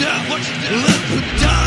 down, watch it down, let it down.